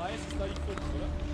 Ah, essa cidade que foi.